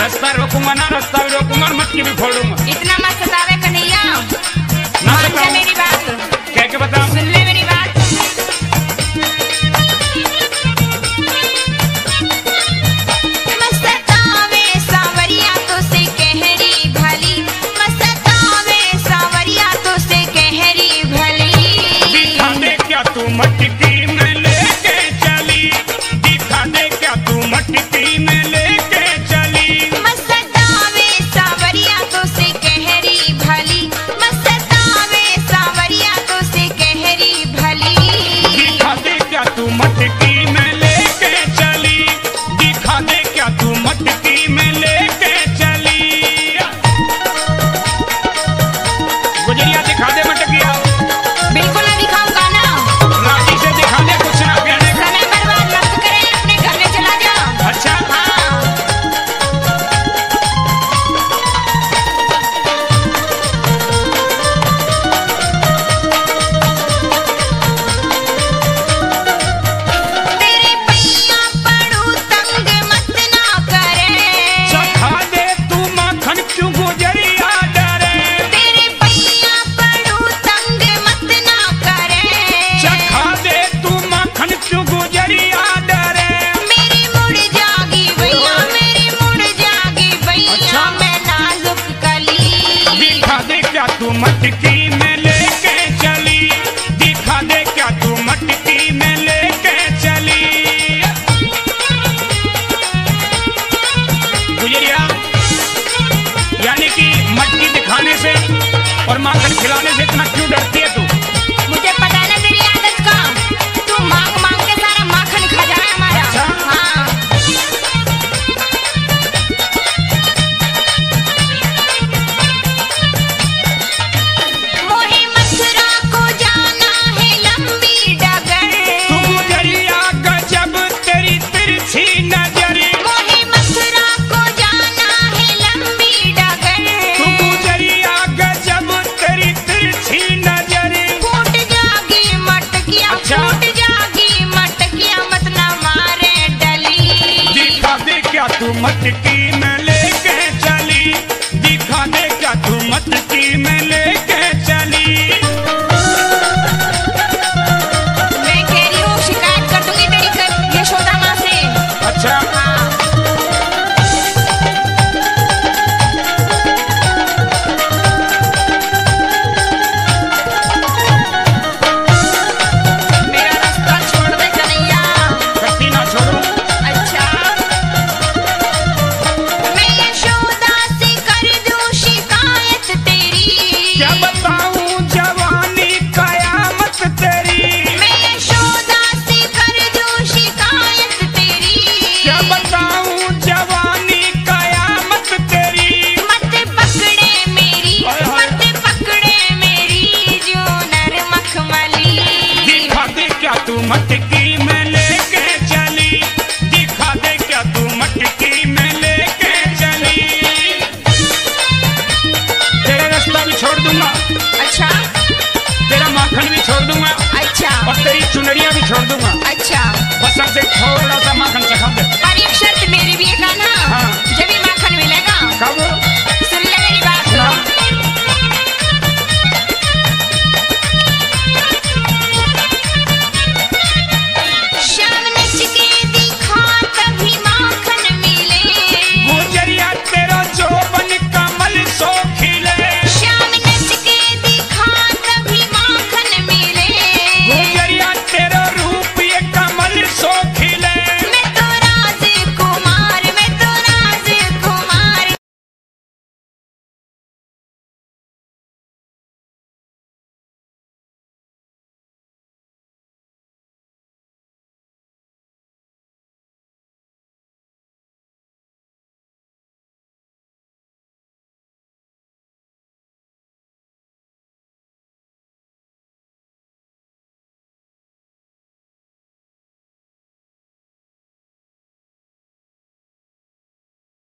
रास्ता रोकूँगा ना रास्ता रोकूँगा मटकी भी फोड़ूँगा इतना मत सतावे कन्हैया। मेरी बात? मटकी में चली। यानी कि मटकी दिखाने से और माखन खिलाने से इतना क्यों डरती मटकी मटकी में लेके चली। दिखा दे क्या तू मटकी में लेके चली। तेरा रास्ता भी छोड़ दूँगा। अच्छा। तेरा माखन भी छोड़ दूँगा। अच्छा। और तेरी चुनरिया भी छोड़ दूँगा। अच्छा। बस से थोड़ा सा माखन